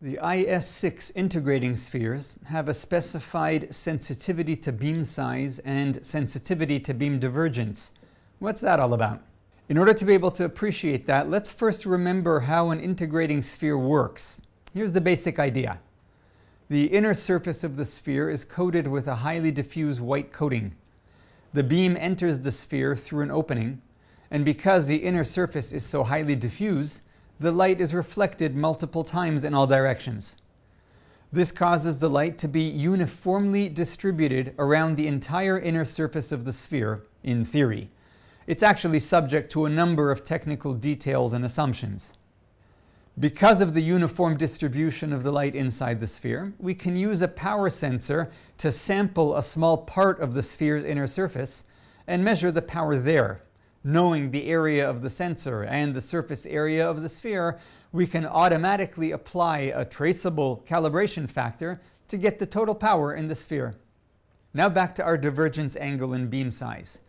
The IS6 integrating spheres have a specified sensitivity to beam size and sensitivity to beam divergence. What's that all about? In order to be able to appreciate that, let's first remember how an integrating sphere works. Here's the basic idea. The inner surface of the sphere is coated with a highly diffuse white coating. The beam enters the sphere through an opening, and because the inner surface is so highly diffuse, the light is reflected multiple times in all directions. This causes the light to be uniformly distributed around the entire inner surface of the sphere, in theory. It's actually subject to a number of technical details and assumptions. Because of the uniform distribution of the light inside the sphere, we can use a power sensor to sample a small part of the sphere's inner surface and measure the power there knowing the area of the sensor and the surface area of the sphere, we can automatically apply a traceable calibration factor to get the total power in the sphere. Now back to our divergence angle and beam size.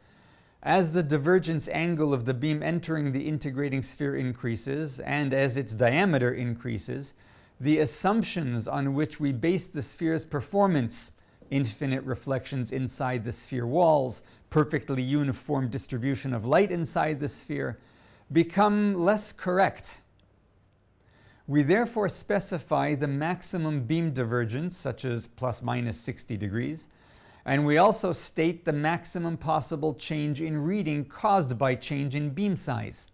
As the divergence angle of the beam entering the integrating sphere increases and as its diameter increases, the assumptions on which we base the sphere's performance infinite reflections inside the sphere walls, perfectly uniform distribution of light inside the sphere, become less correct. We therefore specify the maximum beam divergence, such as plus minus 60 degrees, and we also state the maximum possible change in reading caused by change in beam size.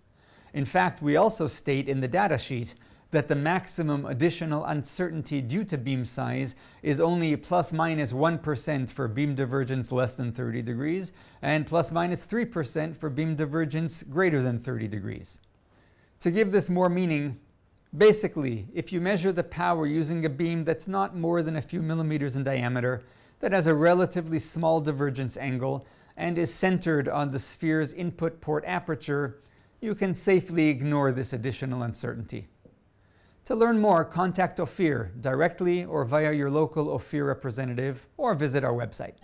In fact, we also state in the datasheet that the maximum additional uncertainty due to beam size is only plus minus 1 for beam divergence less than 30 degrees and plus minus 3% for beam divergence greater than 30 degrees. To give this more meaning, basically, if you measure the power using a beam that's not more than a few millimeters in diameter, that has a relatively small divergence angle, and is centered on the sphere's input port aperture, you can safely ignore this additional uncertainty. To learn more, contact Ophir directly or via your local Ophir representative or visit our website.